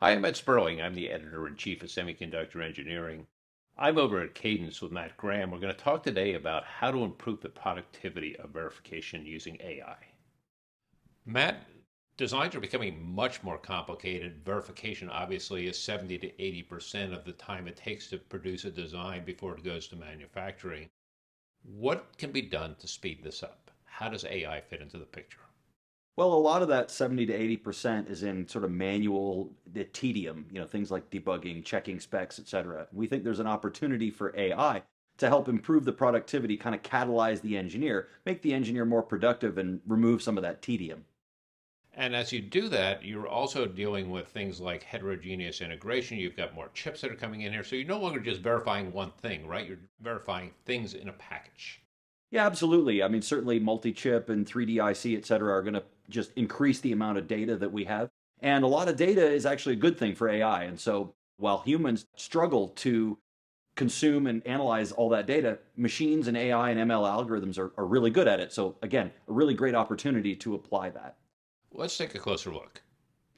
Hi, I'm Ed Sperling. I'm the editor in chief of Semiconductor Engineering. I'm over at Cadence with Matt Graham. We're going to talk today about how to improve the productivity of verification using AI. Matt, designs are becoming much more complicated. Verification obviously is 70 to 80% of the time it takes to produce a design before it goes to manufacturing. What can be done to speed this up? How does AI fit into the picture? Well, a lot of that 70 to 80% is in sort of manual the tedium, you know, things like debugging, checking specs, et cetera. We think there's an opportunity for AI to help improve the productivity, kind of catalyze the engineer, make the engineer more productive and remove some of that tedium. And as you do that, you're also dealing with things like heterogeneous integration. You've got more chips that are coming in here. So you're no longer just verifying one thing, right? You're verifying things in a package. Yeah, absolutely. I mean, certainly multi-chip and 3D IC, et cetera, are going to just increase the amount of data that we have. And a lot of data is actually a good thing for AI. And so while humans struggle to consume and analyze all that data, machines and AI and ML algorithms are, are really good at it. So again, a really great opportunity to apply that. Let's take a closer look.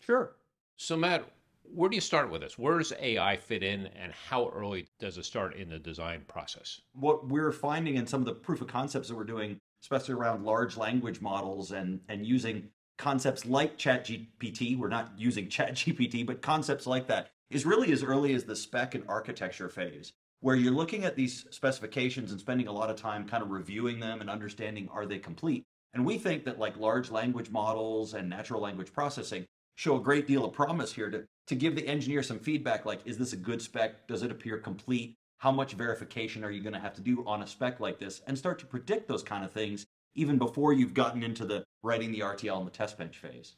Sure. So Matt, where do you start with this? Where does AI fit in and how early does it start in the design process? What we're finding in some of the proof of concepts that we're doing, especially around large language models and, and using concepts like ChatGPT, we're not using ChatGPT, but concepts like that, is really as early as the spec and architecture phase, where you're looking at these specifications and spending a lot of time kind of reviewing them and understanding are they complete. And we think that like large language models and natural language processing show a great deal of promise here to, to give the engineer some feedback like, is this a good spec? Does it appear complete? How much verification are you going to have to do on a spec like this? And start to predict those kind of things even before you've gotten into the writing the RTL and the test bench phase.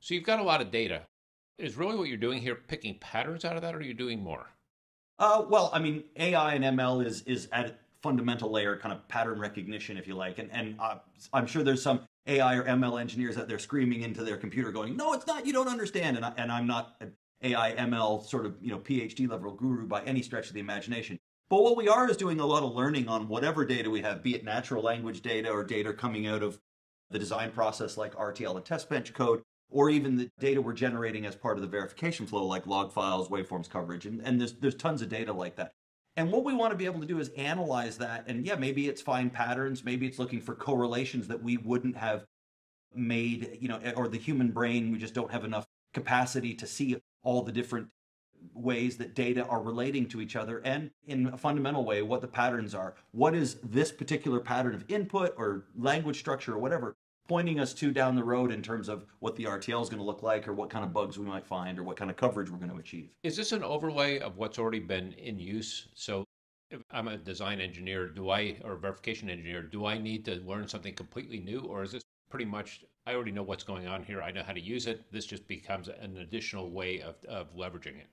So you've got a lot of data. Is really what you're doing here picking patterns out of that, or are you doing more? Uh, well, I mean, AI and ML is is at fundamental layer, kind of pattern recognition, if you like, and and uh, I'm sure there's some AI or ML engineers out there screaming into their computer going, no, it's not, you don't understand. And, I, and I'm not an AI ML sort of, you know, PhD level guru by any stretch of the imagination. But what we are is doing a lot of learning on whatever data we have, be it natural language data or data coming out of the design process like RTL and test bench code, or even the data we're generating as part of the verification flow like log files, waveforms coverage. And, and there's, there's tons of data like that. And what we want to be able to do is analyze that. And yeah, maybe it's find patterns, maybe it's looking for correlations that we wouldn't have made, you know, or the human brain, we just don't have enough capacity to see all the different ways that data are relating to each other. And in a fundamental way what the patterns are. What is this particular pattern of input or language structure or whatever pointing us to down the road in terms of what the RTL is going to look like or what kind of bugs we might find or what kind of coverage we're going to achieve. Is this an overlay of what's already been in use? So if I'm a design engineer, do I, or verification engineer, do I need to learn something completely new or is this pretty much, I already know what's going on here. I know how to use it. This just becomes an additional way of, of leveraging it.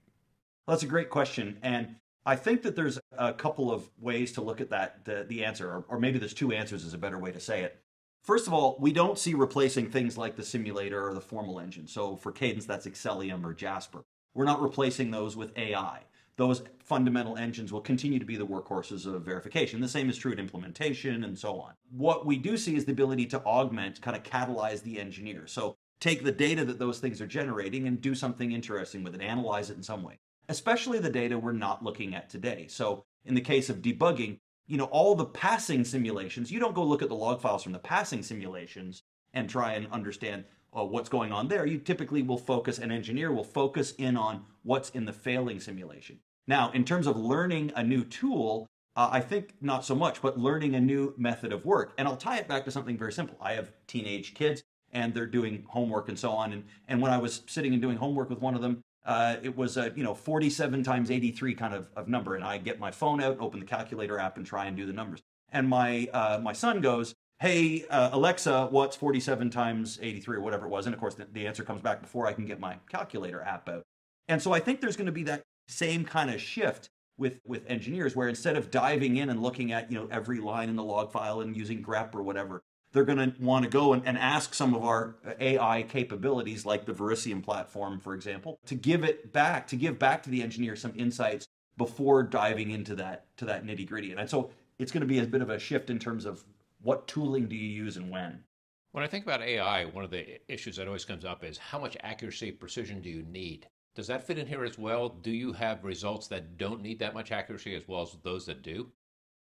Well, that's a great question. And I think that there's a couple of ways to look at that, the, the answer, or, or maybe there's two answers is a better way to say it. First of all, we don't see replacing things like the simulator or the formal engine. So for Cadence, that's Xcelium or Jasper. We're not replacing those with AI. Those fundamental engines will continue to be the workhorses of verification. The same is true in implementation and so on. What we do see is the ability to augment, kind of catalyze the engineer. So take the data that those things are generating and do something interesting with it, analyze it in some way, especially the data we're not looking at today. So in the case of debugging, you know, all the passing simulations, you don't go look at the log files from the passing simulations and try and understand uh, what's going on there. You typically will focus, an engineer will focus in on what's in the failing simulation. Now, in terms of learning a new tool, uh, I think not so much, but learning a new method of work. And I'll tie it back to something very simple. I have teenage kids and they're doing homework and so on. And, and when I was sitting and doing homework with one of them, uh, it was a you know 47 times 83 kind of, of number and i get my phone out open the calculator app and try and do the numbers. And my uh, my son goes hey uh, alexa what's 47 times 83 or whatever it was and of course the, the answer comes back before i can get my calculator app out. And so i think there's going to be that same kind of shift with with engineers where instead of diving in and looking at you know every line in the log file and using grep or whatever they're going to want to go and, and, ask some of our AI capabilities, like the Verisium platform, for example, to give it back, to give back to the engineer some insights before diving into that to that nitty gritty. And so it's going to be a bit of a shift in terms of what tooling do you use and when. When I think about AI, one of the issues that always comes up is how much accuracy, precision do you need? Does that fit in here as well? Do you have results that don't need that much accuracy as well as those that do?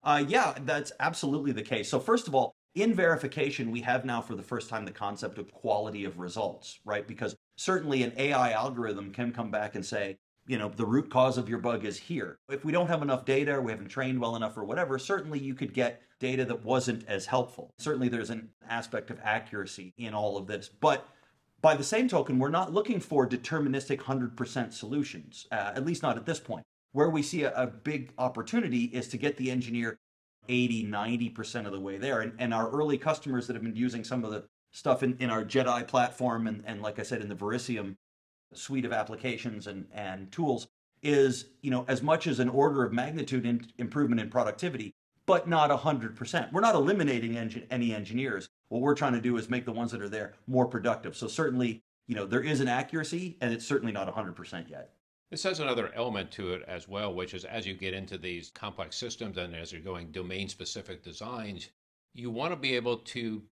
Uh, yeah, that's absolutely the case. So, first of all, in verification, we have now for the first time the concept of quality of results, right? Because certainly an AI algorithm can come back and say, you know, the root cause of your bug is here. If we don't have enough data, or we haven't trained well enough or whatever, certainly you could get data that wasn't as helpful. Certainly there's an aspect of accuracy in all of this. But by the same token, we're not looking for deterministic 100% solutions, uh, at least not at this point. Where we see a, a big opportunity is to get the engineer 80, 90% of the way there. And, and our early customers that have been using some of the stuff in, in our JedAI platform and, and like I said, in the Verisium suite of applications and, and tools is, you know, as much as an order of magnitude in improvement in productivity, but not 100%. We're not eliminating engin- any engineers. What we're trying to do is make the ones that are there more productive. So certainly, you know, there is an accuracy and it's certainly not 100% yet. This has another element to it as well, which is as you get into these complex systems and as you're going domain specific designs, you want to be able to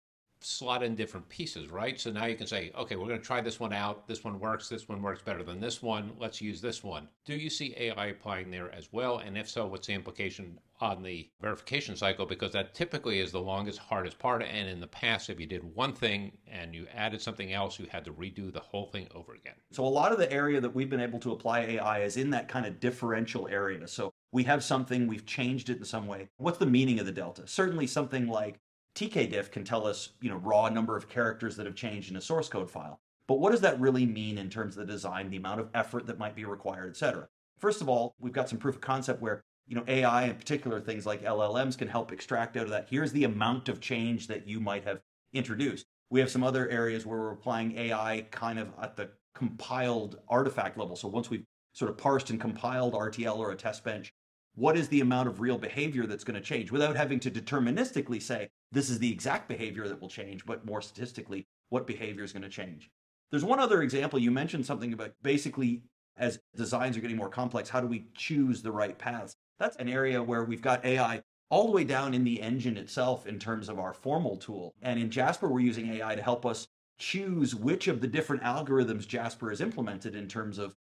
slot in different pieces, right? So now you can say, okay, we're going to try this one out. This one works. This one works better than this one. Let's use this one. Do you see AI applying there as well? And if so, what's the implication on the verification cycle? Because that typically is the longest, hardest part. And in the past, if you did one thing and you added something else, you had to redo the whole thing over again. So a lot of the area that we've been able to apply AI is in that kind of differential area. So we have something, we've changed it in some way. What's the meaning of the delta? Certainly something like tkdiff can tell us, you know, raw number of characters that have changed in a source code file. But what does that really mean in terms of the design, the amount of effort that might be required, et cetera? First of all, we've got some proof of concept where, you know, AI in particular things like LLMs can help extract out of that. Here's the amount of change that you might have introduced. We have some other areas where we're applying AI kind of at the compiled artifact level. So once we've sort of parsed and compiled RTL or a test bench, what is the amount of real behavior that's going to change without having to deterministically say this is the exact behavior that will change, but more statistically, what behavior is going to change. There's one other example. You mentioned something about basically as designs are getting more complex, how do we choose the right paths? That's an area where we've got AI all the way down in the engine itself in terms of our formal tool. And in Jasper, we're using AI to help us choose which of the different algorithms Jasper has implemented in terms of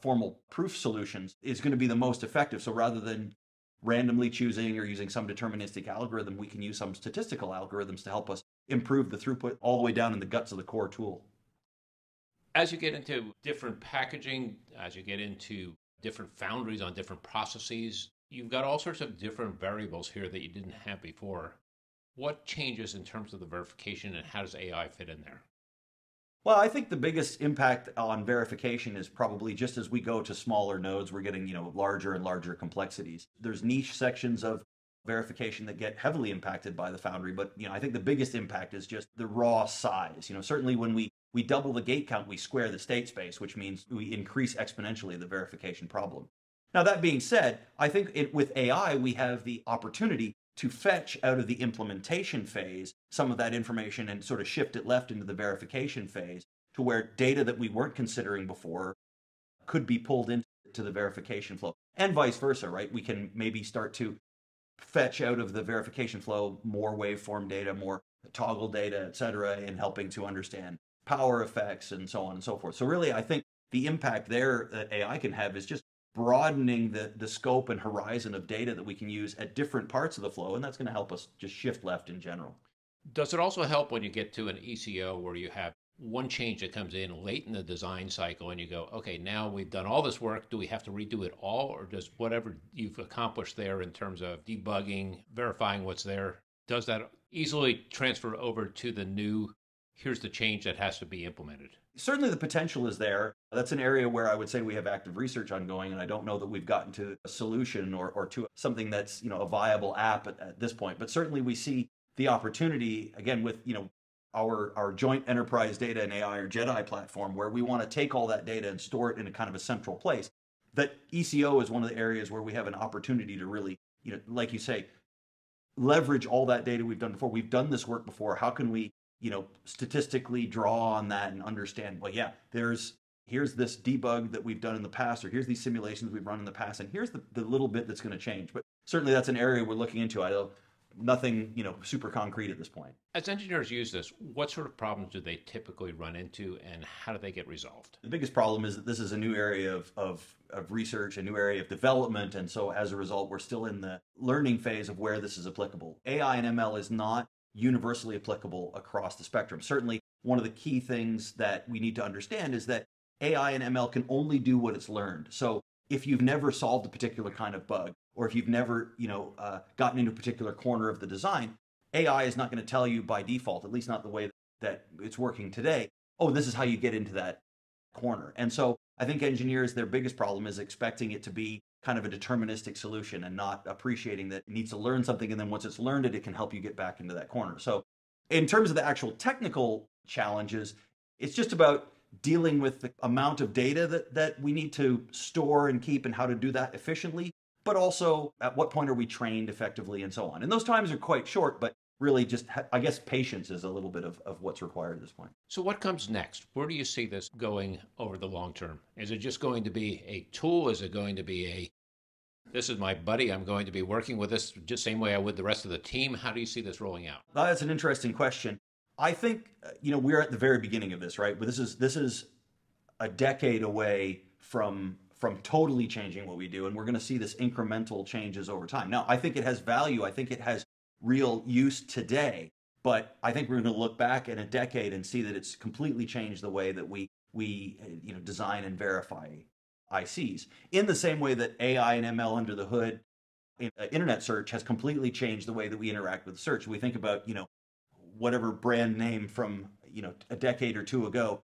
formal proof solutions is going to be the most effective. So rather than randomly choosing or using some deterministic algorithm, we can use some statistical algorithms to help us improve the throughput all the way down in the guts of the core tool. As you get into different packaging, as you get into different foundries on different processes, you've got all sorts of different variables here that you didn't have before. What changes in terms of the verification and how does AI fit in there? Well, I think the biggest impact on verification is probably just as we go to smaller nodes, we're getting, you know, larger and larger complexities. There's niche sections of verification that get heavily impacted by the foundry, but you know, I think the biggest impact is just the raw size. You know, certainly when we we double the gate count, we square the state space, which means we increase exponentially the verification problem. Now, that being said, I think it, with AI, we have the opportunity to fetch out of the implementation phase some of that information and sort of shift it left into the verification phase to where data that we weren't considering before could be pulled into the verification flow and vice versa, right? We can maybe start to fetch out of the verification flow more waveform data, more toggle data, et cetera, in helping to understand power effects and so on and so forth. So really, I think the impact there that AI can have is just broadening the, the scope and horizon of data that we can use at different parts of the flow, and that's going to help us just shift left in general. Does it also help when you get to an ECO where you have one change that comes in late in the design cycle and you go, okay, now we've done all this work. Do we have to redo it all, or does whatever you've accomplished there in terms of debugging, verifying what's there, does that easily transfer over to the new? Here's the change that has to be implemented certainly the potential is there. That's an area where I would say we have active research ongoing, and I don't know that we've gotten to a solution or, or to something that's you know a viable app at, at this point. But certainly we see the opportunity again with you know our our joint enterprise data and AI or JedAI platform, where we want to take all that data and store it in a kind of a central place. That ECO is one of the areas where we have an opportunity to really, you know, like you say, leverage all that data we've done before. We've done this work before. How can we you know, statistically draw on that and understand, well, yeah, there's here's this debug that we've done in the past, or here's these simulations we've run in the past, and here's the, the little bit that's going to change. But certainly that's an area we're looking into. I don't nothing, you know, super concrete at this point. As engineers use this, what sort of problems do they typically run into and how do they get resolved? The biggest problem is that this is a new area of, of, of research, a new area of development. And so as a result, we're still in the learning phase of where this is applicable. AI and ML is not universally applicable across the spectrum. Certainly, one of the key things that we need to understand is that AI and ML can only do what it's learned. So if you've never solved a particular kind of bug, or if you've never, you know, uh, gotten into a particular corner of the design, AI is not going to tell you by default, at least not the way that it's working today. Oh, this is how you get into that corner. And so I think engineers, their biggest problem is expecting it to be kind of a deterministic solution and not appreciating that it needs to learn something. And then once it's learned it, it can help you get back into that corner. So in terms of the actual technical challenges, it's just about dealing with the amount of data that, that we need to store and keep and how to do that efficiently, but also at what point are we trained effectively and so on. And those times are quite short, but really just, I guess, patience is a little bit of, of what's required at this point. So, what comes next? Where do you see this going over the long term? Is it just going to be a tool? Is it going to be a this is my buddy. I'm going to be working with this just same way I would the rest of the team. How do you see this rolling out? That's an interesting question. I think uh, you know we're at the very beginning of this, right? But this is this is a decade away from from totally changing what we do, and we're going to see this incremental changes over time. Now, I think it has value. I think it has real use today, but I think we're going to look back in a decade and see that it's completely changed the way that we we uh, you know design and verify ICs. In the same way that AI and ML under the hood, uh, internet search has completely changed the way that we interact with search. We think about you know whatever brand name from you know a decade or two ago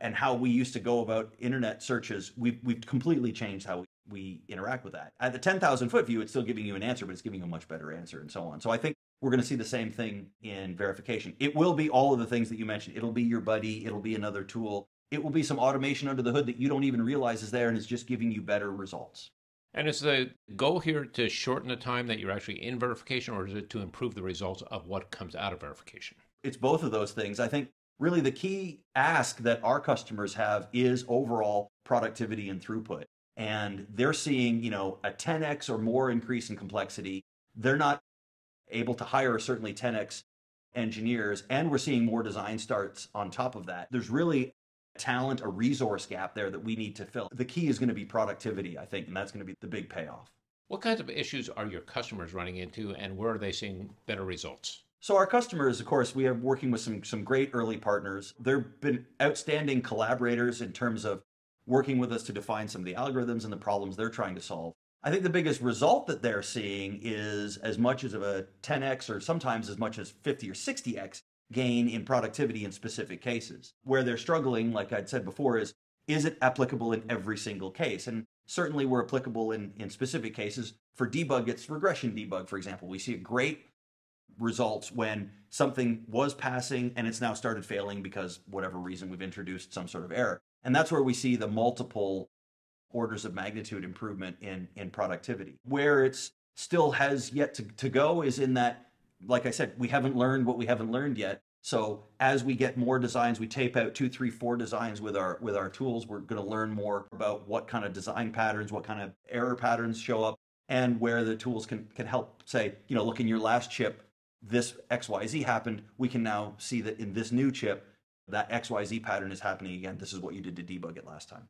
and how we used to go about internet searches we've, we've completely changed how we, we interact with that. At the 10000 foot view it's still giving you an answer but it's giving you a much better answer and so on. So i think we're going to see the same thing in verification. It will be all of the things that you mentioned. It'll be your buddy it'll be another tool. It will be some automation under the hood that you don't even realize is there and is just giving you better results. And is the goal here to shorten the time that you're actually in verification, or is it to improve the results of what comes out of verification? It's both of those things. I think really the key ask that our customers have is overall productivity and throughput. And they're seeing, you know, a 10x or more increase in complexity. They're not able to hire certainly 10x engineers, and we're seeing more design starts on top of that. There's really a talent, a resource gap there that we need to fill. The key is going to be productivity, I think, and that's going to be the big payoff. What kinds of issues are your customers running into, and where are they seeing better results? So our customers, of course, we are working with some some great early partners. They've been outstanding collaborators in terms of working with us to define some of the algorithms and the problems they're trying to solve. I think the biggest result that they're seeing is as much as of a 10x or sometimes as much as 50 or 60x gain in productivity in specific cases. Where they're struggling, like I'd said before, is is it applicable in every single case? And certainly we're applicable in, in specific cases. For debug, it's regression debug, for example. We see a great results when something was passing and it's now started failing because whatever reason we've introduced some sort of error. And that's where we see the multiple orders of magnitude improvement in, in productivity. Where it's still has yet to, to go is in that like I said, we haven't learned what we haven't learned yet. So as we get more designs, we tape out two, three, four designs with our with our tools. We're going to learn more about what kind of design patterns, what kind of error patterns show up, and where the tools can can help. Say, you know, look in your last chip, this X Y Z happened. We can now see that in this new chip, that X Y Z pattern is happening again. This is what you did to debug it last time.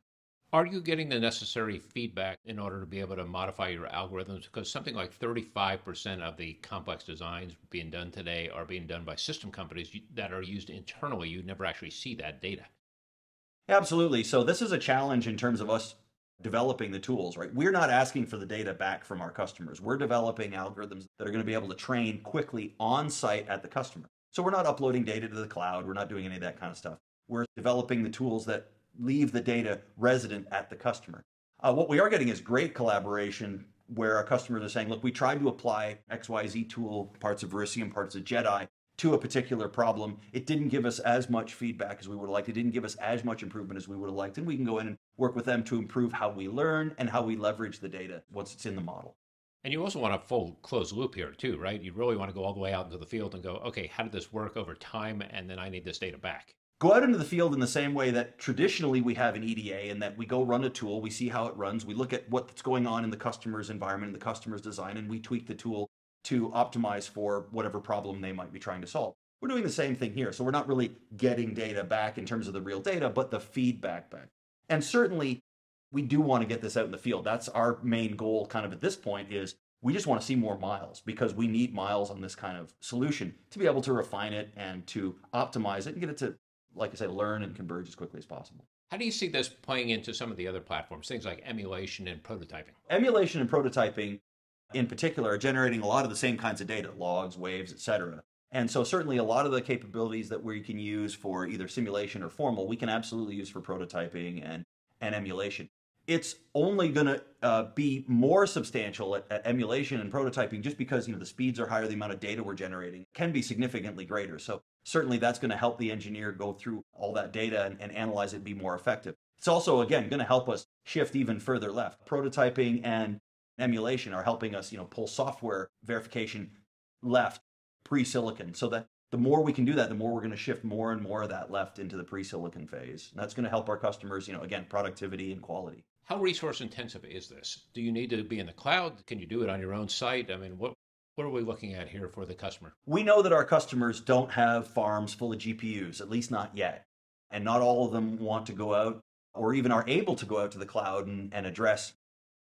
Are you getting the necessary feedback in order to be able to modify your algorithms? Because something like 35% of the complex designs being done today are being done by system companies that are used internally. You never actually see that data. Absolutely. So, this is a challenge in terms of us developing the tools, right? We're not asking for the data back from our customers. We're developing algorithms that are going to be able to train quickly on site at the customer. So, we're not uploading data to the cloud. We're not doing any of that kind of stuff. We're developing the tools that leave the data resident at the customer. Uh, what we are getting is great collaboration where our customers are saying, look, we tried to apply XYZ tool, parts of Verisium, parts of JedAI to a particular problem. It didn't give us as much feedback as we would have liked. It didn't give us as much improvement as we would have liked. And we can go in and work with them to improve how we learn and how we leverage the data once it's in the model. And you also want a full closed loop here too, right? You really want to go all the way out into the field and go, okay, how did this work over time? And then I need this data back go out into the field in the same way that traditionally we have in EDA, and that we go run a tool, we see how it runs, we look at what's going on in the customer's environment, in the customer's design, and we tweak the tool to optimize for whatever problem they might be trying to solve. We're doing the same thing here. So we're not really getting data back in terms of the real data, but the feedback back. And certainly we do want to get this out in the field. That's our main goal kind of at this point is we just want to see more miles because we need miles on this kind of solution to be able to refine it and to optimize it and get it to, like I say, learn and converge as quickly as possible. How do you see this playing into some of the other platforms, things like emulation and prototyping? Emulation and prototyping in particular are generating a lot of the same kinds of data, logs, waves, etc. And so certainly a lot of the capabilities that we can use for either simulation or formal, we can absolutely use for prototyping and, and emulation. It's only going to uh, be more substantial at, at, emulation and prototyping just because you know the speeds are higher, the amount of data we're generating can be significantly greater. So certainly that's going to help the engineer go through all that data and, and analyze it, be more effective. It's also again going to help us shift even further left. Prototyping and emulation are helping us, you know, pull software verification left pre-silicon so that the more we can do that, the more we're going to shift more and more of that left into the pre-silicon phase. And that's going to help our customers, you know, again, productivity and quality. How resource intensive is this? Do you need to be in the cloud? Can you do it on your own site? I mean, what what are we looking at here for the customer? We know that our customers don't have farms full of GPUs, at least not yet. And not all of them want to go out or even are able to go out to the cloud and, and address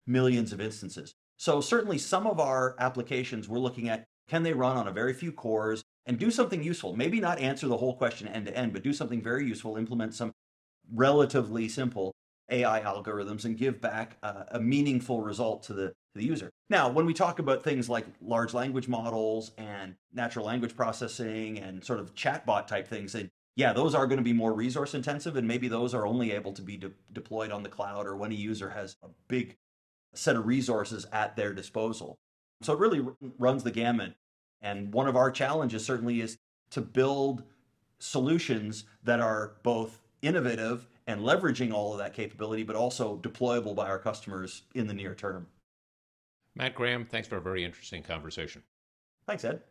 millions of instances. So certainly some of our applications we're looking at can they run on a very few cores and do something useful? Maybe not answer the whole question end to end, but do something very useful, implement some relatively simple AI algorithms and give back a, a meaningful result to the, to the user. Now, when we talk about things like large language models and natural language processing and sort of chatbot type things, and yeah, those are going to be more resource intensive, and maybe those are only able to be de- deployed on the cloud or when a user has a big set of resources at their disposal. So it really r- runs the gamut. And one of our challenges certainly is to build solutions that are both innovative and leveraging all of that capability, but also deployable by our customers in the near term. Matt Graham, thanks for a very interesting conversation. Thanks, Ed.